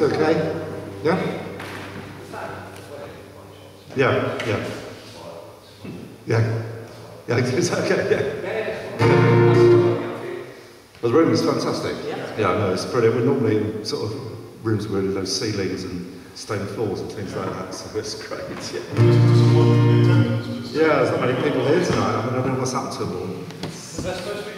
It's okay? Yeah? Yeah, yeah. Yeah. Yeah, it's okay, yeah. The room is fantastic. Yeah. Yeah, no, it's brilliant. We're normally in sort of rooms with those ceilings and stone floors and things like that, so it's great, yeah. Yeah, there's not many people here tonight. I mean, I don't know what's happened to them all.